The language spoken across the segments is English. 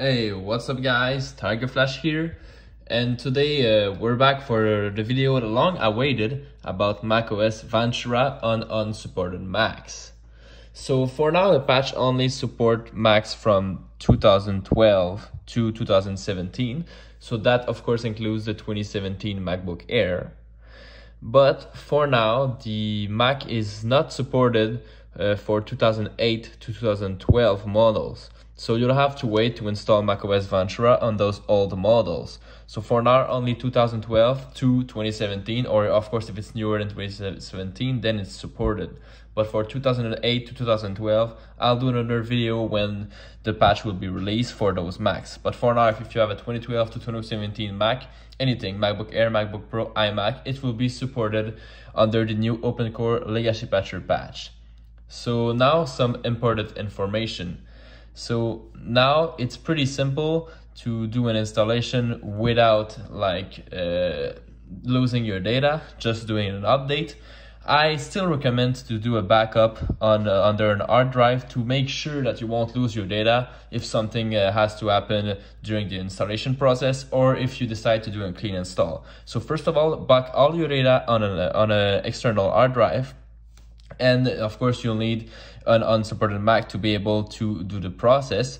Hey, what's up guys? Tiger Flash here. And today uh, we're back for the video long awaited about macOS Ventura on unsupported Macs. So for now the patch only support Macs from 2012 to 2017. So that of course includes the 2017 MacBook Air. But for now the Mac is not supported uh, for 2008 to 2012 models. So you'll have to wait to install macOS Ventura on those old models. So for now, only 2012 to 2017, or of course, if it's newer than 2017, then it's supported. But for 2008 to 2012, I'll do another video when the patch will be released for those Macs. But for now, if you have a 2012 to 2017 Mac, anything, MacBook Air, MacBook Pro, iMac, it will be supported under the new OpenCore Legacy Patcher patch. So now some important information. So now it's pretty simple to do an installation without like uh, losing your data, just doing an update. I still recommend to do a backup on uh, under an hard drive to make sure that you won't lose your data if something uh, has to happen during the installation process or if you decide to do a clean install. So first of all, back all your data on an on an external hard drive and of course you'll need an unsupported Mac to be able to do the process.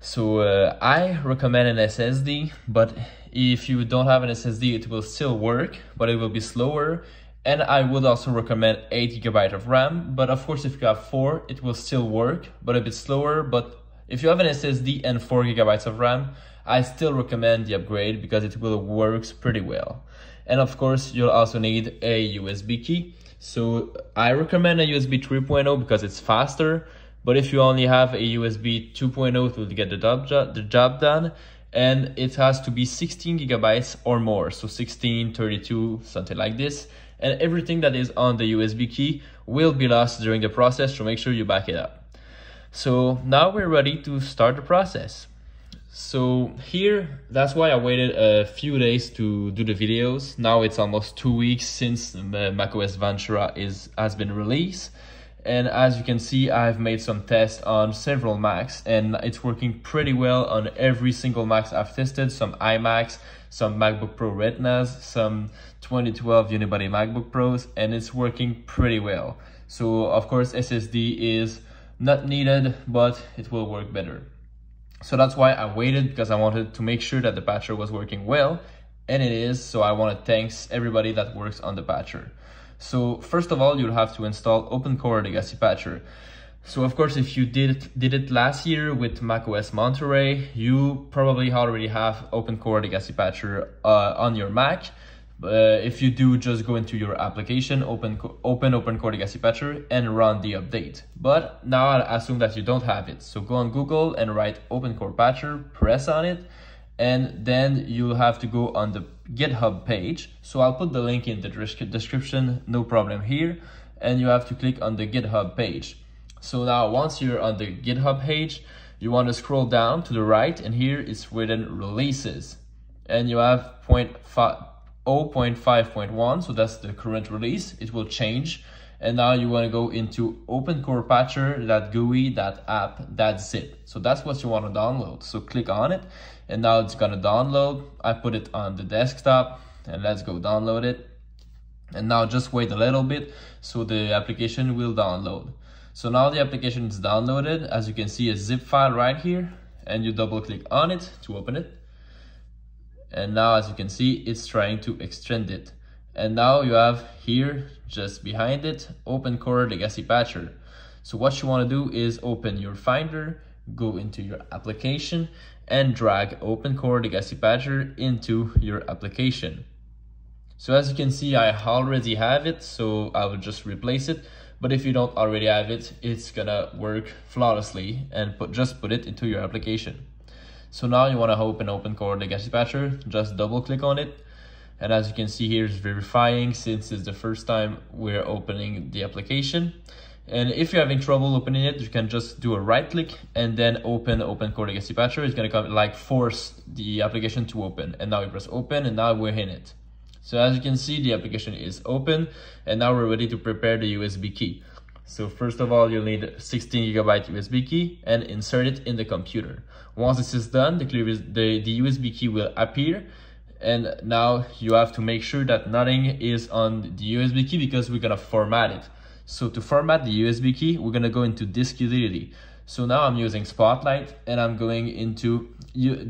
So uh, I recommend an SSD, but if you don't have an SSD, it will still work, but it will be slower. And I would also recommend 8 gigabyte of RAM, but of course if you have 4, it will still work, but a bit slower. But if you have an SSD and 4 gigabytes of RAM, I still recommend the upgrade because it will works pretty well. And of course, you'll also need a USB key. So I recommend a USB 3.0 because it's faster. But if you only have a USB 2.0 to get the job, the job done, and it has to be 16 gigabytes or more. So 16, 32, something like this. And everything that is on the USB key will be lost during the process, so make sure you back it up. So now we're ready to start the process. So here, that's why I waited a few days to do the videos. Now it's almost two weeks since the macOS Ventura is has been released. And as you can see, I've made some tests on several Macs and it's working pretty well on every single Mac I've tested. Some iMacs, some MacBook Pro Retinas, some 2012 Unibody MacBook Pros, and it's working pretty well. So of course SSD is not needed, but it will work better. So that's why I waited because I wanted to make sure that the patcher was working well and it is. So I want to thanks everybody that works on the patcher. So first of all, you'll have to install OpenCore Legacy Patcher. So of course, if you did did it last year with macOS Monterey, you probably already have OpenCore Legacy Patcher uh, on your Mac. Uh, if you do, just go into your application, open open OpenCore Legacy Patcher and run the update. But now I assume that you don't have it. So go on Google and write OpenCore Patcher, press on it, and then you'll have to go on the GitHub page. So I'll put the link in the description, no problem here. And you have to click on the GitHub page. So now once you're on the GitHub page, you want to scroll down to the right and here it's written releases. And you have 0.5 0.5.1, so that's the current release. It will change. And now you want to go into OpenCore Patcher, that GUI, that app. So that's what you want to download. So click on it, and now it's to download. I put it on the desktop, and let's go download it. And now just wait a little bit, so the application will download. So now the application is downloaded. As you can see, a zip file right here, and you double click on it to open it and now as you can see it's trying to extend it. And now you have here just behind it OpenCore Legacy Patcher. So what you want to do is open your finder go into your application and drag OpenCore Legacy Patcher into your application. So as you can see I already have it so I will just replace it. But if you don't already have it it's gonna work flawlessly and put just put it into your application so now you want to open OpenCore Legacy Patcher, just double click on it. And as you can see here, it's verifying since it's the first time we're opening the application. And if you're having trouble opening it, you can just do a right click and then open OpenCore Legacy Patcher. It's gonna come like force the application to open. And now we press open and now we're in it. So as you can see, the application is open and now we're ready to prepare the USB key. So first of all, you'll need 16 gigabyte USB key and insert it in the computer. Once this is done, the, the, the USB key will appear and now you have to make sure that nothing is on the USB key because we're gonna format it. So to format the USB key, we're gonna go into disk utility. So now I'm using Spotlight and I'm going into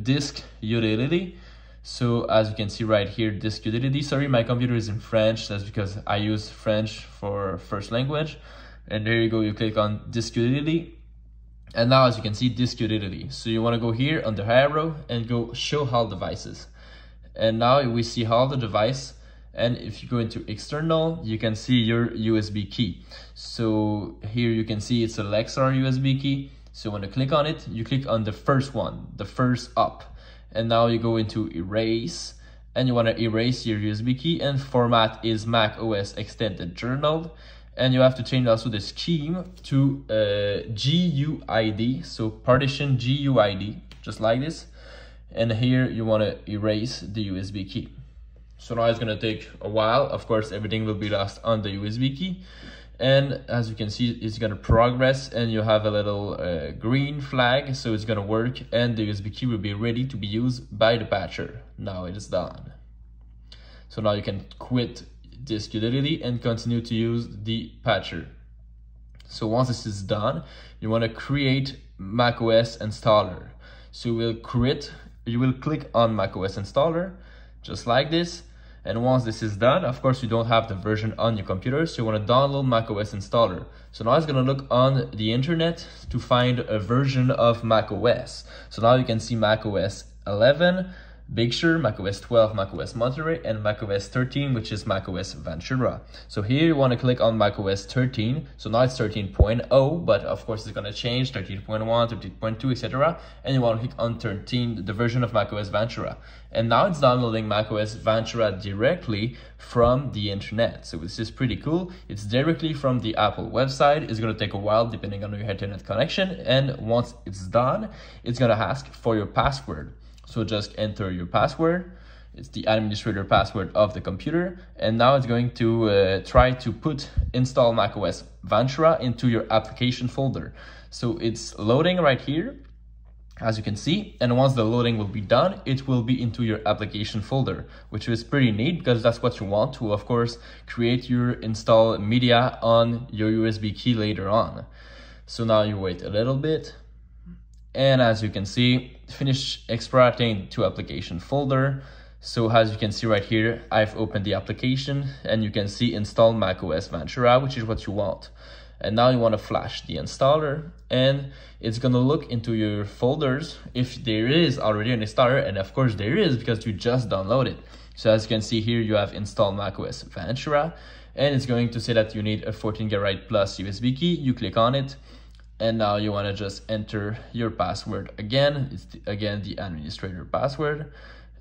disk utility. So as you can see right here, disk utility, sorry, my computer is in French. That's because I use French for first language. And there you go, you click on disk utility. And now as you can see, disk utility. So you wanna go here under arrow and go show all devices. And now we see all the device. And if you go into external you can see your USB key. So here you can see it's a Lexar USB key. So when you click on it you click on the first one the first up. And now you go into erase. And you want to erase your USB key. And format is Mac OS extended journal and you have to change also the scheme to uh, GUID so partition GUID just like this and here you want to erase the USB key so now it's gonna take a while. Of course, everything will be lost on the USB key. And as you can see, it's gonna progress and you have a little uh, green flag, so it's gonna work and the USB key will be ready to be used by the patcher. Now it is done. So now you can quit this utility and continue to use the patcher. So once this is done, you wanna create macOS installer. So you will create, you will click on macOS installer, just like this. And once this is done, of course, you don't have the version on your computer, so you want to download macOS installer. So now it's going to look on the internet to find a version of macOS. So now you can see macOS 11, Big Sur, macOS 12, macOS Monterey, and macOS 13, which is macOS Ventura. So here you want to click on macOS 13. So now it's 13.0, but of course it's going to change 13.1, 13.2, etc. And you want to click on 13, the version of macOS Ventura. And now it's downloading macOS Ventura directly from the internet. So this is pretty cool. It's directly from the Apple website. It's going to take a while depending on your internet connection. And once it's done, it's going to ask for your password. So just enter your password. It's the administrator password of the computer. And now it's going to uh, try to put install macOS Ventura into your application folder. So it's loading right here, as you can see. And once the loading will be done, it will be into your application folder, which is pretty neat because that's what you want to, of course, create your install media on your USB key later on. So now you wait a little bit and as you can see, finish exporting to application folder. So as you can see right here, I've opened the application and you can see install macOS Ventura, which is what you want. And now you want to flash the installer and it's going to look into your folders if there is already an installer. And of course there is because you just downloaded. So as you can see here, you have installed macOS Ventura and it's going to say that you need a 14 gigabyte plus USB key. You click on it and now you want to just enter your password again. It's the, again the administrator password.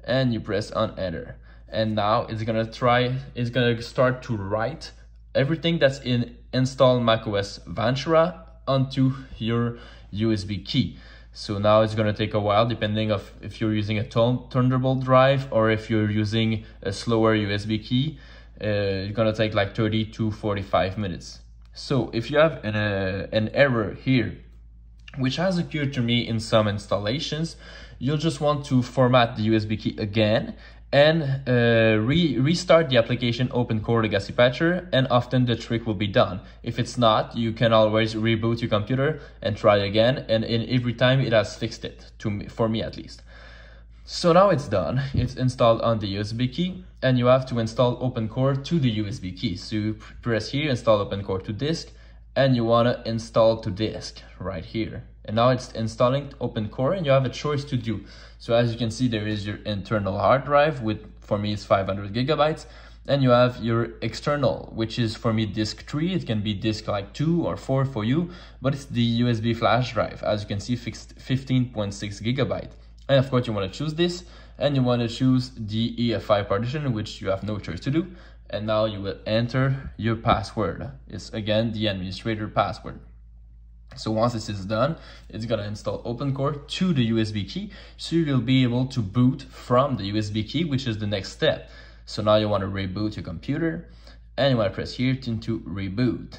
And you press on enter. And now it's gonna try it's gonna start to write everything that's in install macOS Ventura onto your USB key. So now it's gonna take a while depending of if you're using a Thunderbolt drive or if you're using a slower USB key. Uh, it's gonna take like 30 to 45 minutes so if you have an, uh, an error here, which has occurred to me in some installations, you'll just want to format the USB key again and uh, re restart the application OpenCore Legacy Patcher and often the trick will be done. If it's not, you can always reboot your computer and try again and in every time it has fixed it, to me, for me at least. So now it's done, it's installed on the USB key and you have to install OpenCore to the USB key. So you press here, install OpenCore to disk and you want to install to disk right here. And now it's installing OpenCore and you have a choice to do. So as you can see, there is your internal hard drive with, for me, it's 500 gigabytes. And you have your external, which is for me disk 3. It can be disk like 2 or 4 for you, but it's the USB flash drive. As you can see, fixed 15.6 gigabyte. And of course you want to choose this and you want to choose the EFI partition, which you have no choice to do. And now you will enter your password. It's again the administrator password. So once this is done, it's gonna install OpenCore to the USB key, so you'll be able to boot from the USB key, which is the next step. So now you wanna reboot your computer, and you wanna press here to, to reboot.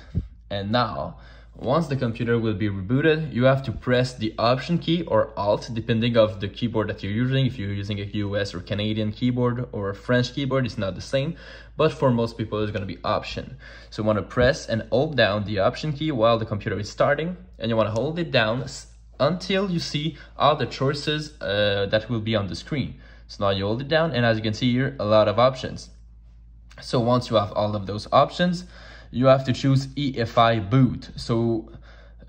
And now, once the computer will be rebooted, you have to press the option key or alt depending of the keyboard that you're using. If you're using a US or Canadian keyboard or a French keyboard, it's not the same. But for most people, it's gonna be option. So you wanna press and hold down the option key while the computer is starting. And you wanna hold it down until you see all the choices uh, that will be on the screen. So now you hold it down and as you can see here, a lot of options. So once you have all of those options, you have to choose EFI boot. So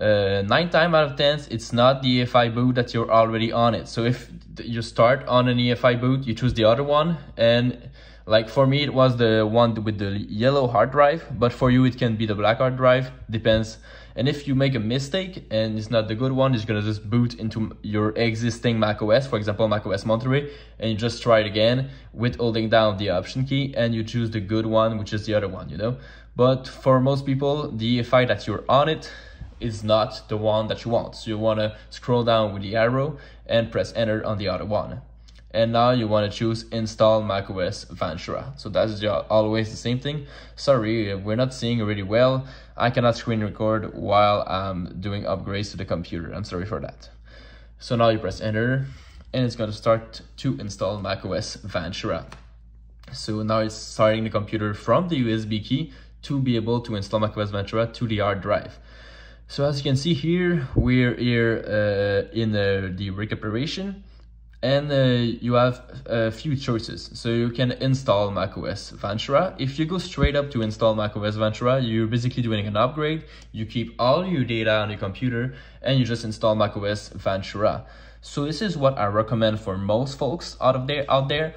uh, nine times out of 10, it's not the EFI boot that you're already on it. So if you start on an EFI boot, you choose the other one. And like for me, it was the one with the yellow hard drive, but for you, it can be the black hard drive, depends. And if you make a mistake and it's not the good one, it's gonna just boot into your existing macOS, for example, macOS Monterey, and you just try it again with holding down the option key and you choose the good one, which is the other one, you know? But for most people, the EFI that you're on it is not the one that you want. So you want to scroll down with the arrow and press enter on the other one. And now you want to choose install macOS Ventura. So that's always the same thing. Sorry, we're not seeing really well. I cannot screen record while I'm doing upgrades to the computer. I'm sorry for that. So now you press enter and it's going to start to install macOS Ventura. So now it's starting the computer from the USB key to be able to install macOS Ventura to the hard drive. So as you can see here, we're here uh, in uh, the recuperation and uh, you have a few choices. So you can install macOS Ventura. If you go straight up to install macOS Ventura, you're basically doing an upgrade. You keep all your data on your computer and you just install macOS Ventura. So this is what I recommend for most folks out of there out there.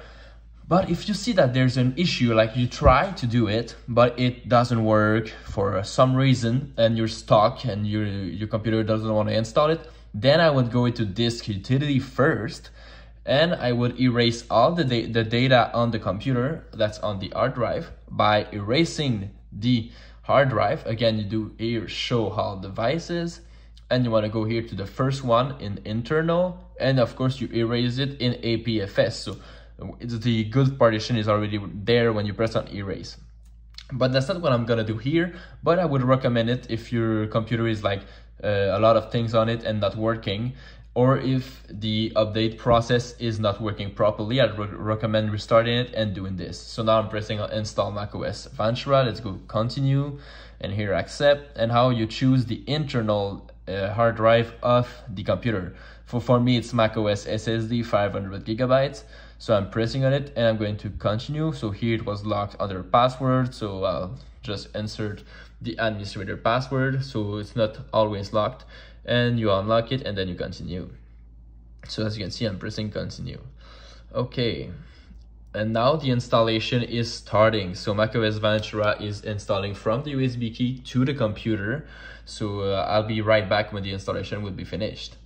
But if you see that there's an issue, like you try to do it, but it doesn't work for some reason and you're stuck and your, your computer doesn't want to install it, then I would go into disk utility first and I would erase all the, da the data on the computer that's on the hard drive by erasing the hard drive. Again, you do here show all devices and you want to go here to the first one in internal and of course you erase it in APFS. So the good partition is already there when you press on erase. But that's not what I'm gonna do here but I would recommend it if your computer is like uh, a lot of things on it and not working or if the update process is not working properly I'd re recommend restarting it and doing this. So now I'm pressing on install macOS Ventura let's go continue and here accept and how you choose the internal uh, hard drive of the computer. For for me it's macOS SSD 500 gigabytes so I'm pressing on it and I'm going to continue. So here it was locked under password. So I'll just insert the administrator password. So it's not always locked and you unlock it and then you continue. So as you can see, I'm pressing continue. Okay. And now the installation is starting. So macOS Ventura is installing from the USB key to the computer. So uh, I'll be right back when the installation will be finished.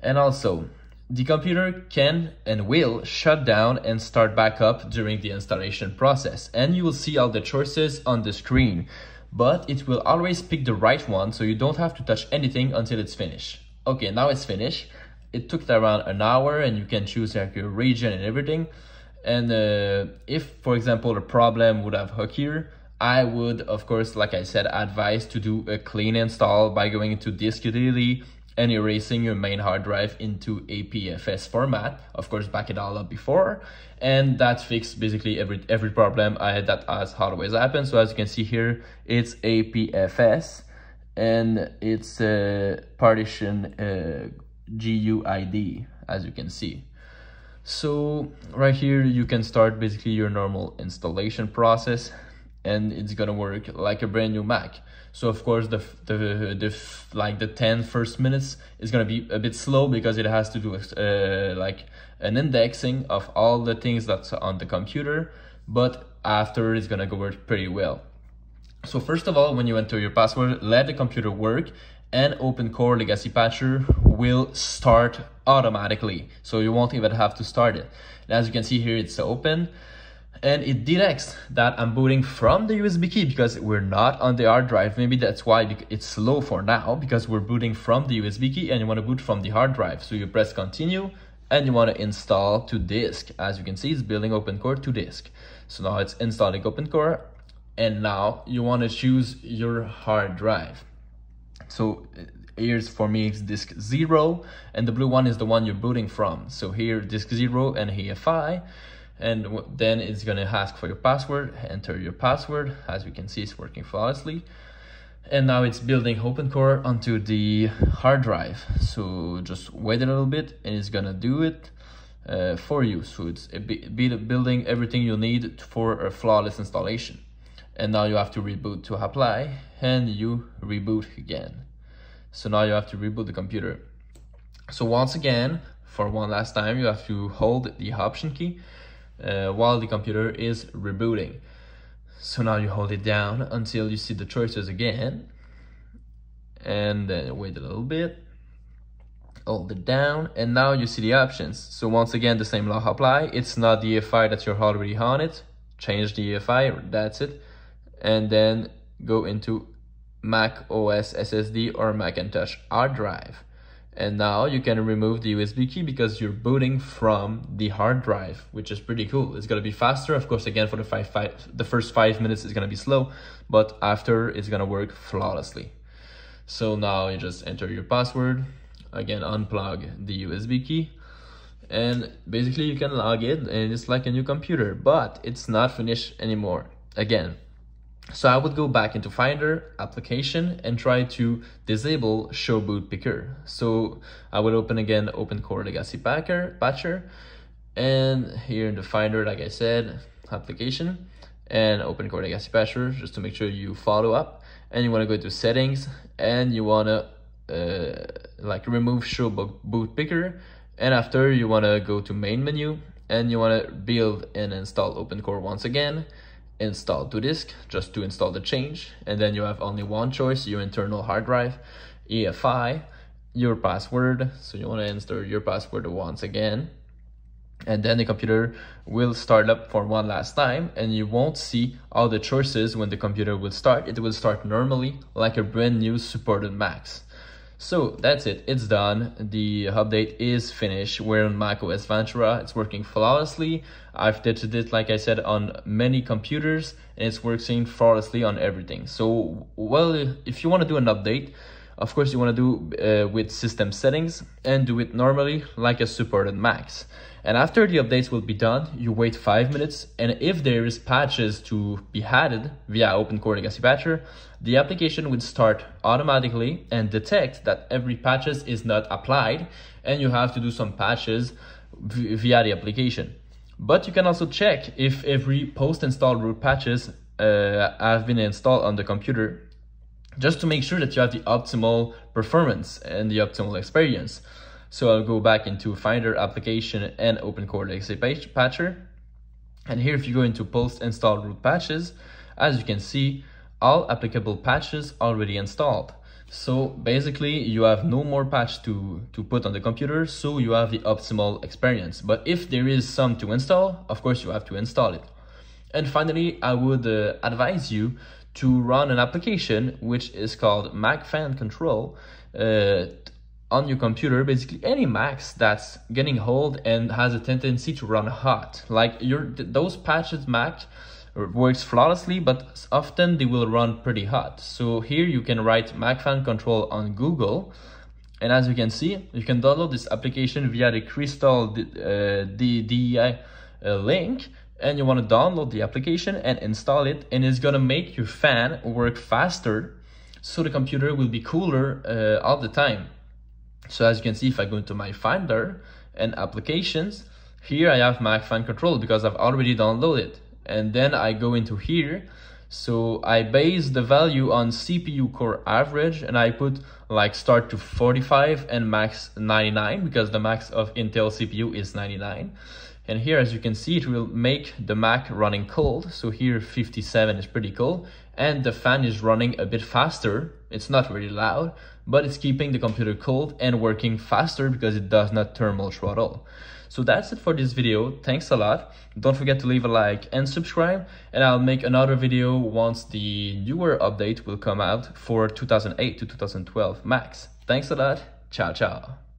And also, the computer can and will shut down and start back up during the installation process and you will see all the choices on the screen but it will always pick the right one so you don't have to touch anything until it's finished. Okay, now it's finished. It took around an hour and you can choose like your region and everything. And uh, if, for example, a problem would have occurred, I would, of course, like I said, advise to do a clean install by going into disk utility and erasing your main hard drive into APFS format. Of course, back it all up before, and that fixed basically every every problem I had that has always happened. So as you can see here, it's APFS, and it's a partition uh, GUID, as you can see. So right here, you can start basically your normal installation process and it's gonna work like a brand new Mac. So of course the the the like the 10 first minutes is gonna be a bit slow because it has to do uh, like an indexing of all the things that's on the computer, but after it's gonna go work pretty well. So first of all, when you enter your password, let the computer work and OpenCore Legacy Patcher will start automatically. So you won't even have to start it. And as you can see here, it's open and it detects that I'm booting from the USB key because we're not on the hard drive. Maybe that's why it's slow for now because we're booting from the USB key and you want to boot from the hard drive. So you press continue and you want to install to disk. As you can see, it's building OpenCore to disk. So now it's installing OpenCore and now you want to choose your hard drive. So uh, here's for me it's disk 0 and the blue one is the one you're booting from. So here disk 0 and EFI and then it's going to ask for your password, enter your password, as we can see it's working flawlessly. And now it's building OpenCore onto the hard drive. So just wait a little bit and it's gonna do it uh, for you. So it's building everything you need for a flawless installation. And now you have to reboot to apply and you reboot again. So now you have to reboot the computer. So once again, for one last time, you have to hold the option key uh, while the computer is rebooting. So now you hold it down until you see the choices again. And then wait a little bit. Hold it down and now you see the options. So once again, the same law apply. It's not the EFI that you're already on it. Change the EFI, that's it. And then go into Mac OS SSD or Macintosh hard drive. And now you can remove the USB key because you're booting from the hard drive, which is pretty cool. It's gonna be faster. Of course, again, for the five, five the first five minutes is gonna be slow, but after it's gonna work flawlessly. So now you just enter your password, again, unplug the USB key, and basically you can log in and it's like a new computer, but it's not finished anymore. Again, so I would go back into Finder, application, and try to disable show boot picker. So I would open again OpenCore Legacy Packer, Patcher, and here in the Finder, like I said, application, and OpenCore Legacy Patcher, just to make sure you follow up. And you wanna go to settings, and you wanna uh, like remove show boot picker, and after you wanna go to main menu, and you wanna build and install OpenCore once again, install to disk just to install the change and then you have only one choice your internal hard drive EFI your password so you want to enter your password once again and then the computer will start up for one last time and you won't see all the choices when the computer will start. It will start normally like a brand new supported Macs so that's it, it's done. The update is finished. We're on macOS Ventura, it's working flawlessly. I've tested it, like I said, on many computers and it's working flawlessly on everything. So, well, if you want to do an update, of course you want to do uh, with system settings and do it normally like a supported Macs. And after the updates will be done, you wait 5 minutes and if there is patches to be added via OpenCore Legacy Patcher, the application would start automatically and detect that every patches is not applied and you have to do some patches via the application. But you can also check if every post-install root patches uh, have been installed on the computer just to make sure that you have the optimal performance and the optimal experience. So I'll go back into Finder application and OpenCore Legacy Patcher. And here if you go into post install root patches, as you can see, all applicable patches already installed. So basically you have no more patch to, to put on the computer, so you have the optimal experience. But if there is some to install, of course you have to install it. And finally, I would uh, advise you to run an application which is called Mac Fan Control uh, on your computer, basically any Macs that's getting old and has a tendency to run hot. Like your those patches Mac works flawlessly, but often they will run pretty hot. So here you can write Mac Fan Control on Google. And as you can see, you can download this application via the Crystal uh, DDI uh, link and you want to download the application and install it and it's gonna make your fan work faster so the computer will be cooler uh, all the time. So as you can see, if I go into my Finder and applications, here I have Mac Fan Control because I've already downloaded. And then I go into here. So I base the value on CPU core average and I put like start to 45 and max 99 because the max of Intel CPU is 99. And here, as you can see, it will make the Mac running cold. So here 57 is pretty cool. And the fan is running a bit faster. It's not really loud, but it's keeping the computer cold and working faster because it does not thermal throttle. So that's it for this video. Thanks a lot. Don't forget to leave a like and subscribe. And I'll make another video once the newer update will come out for 2008 to 2012 Macs. Thanks a lot. Ciao, ciao.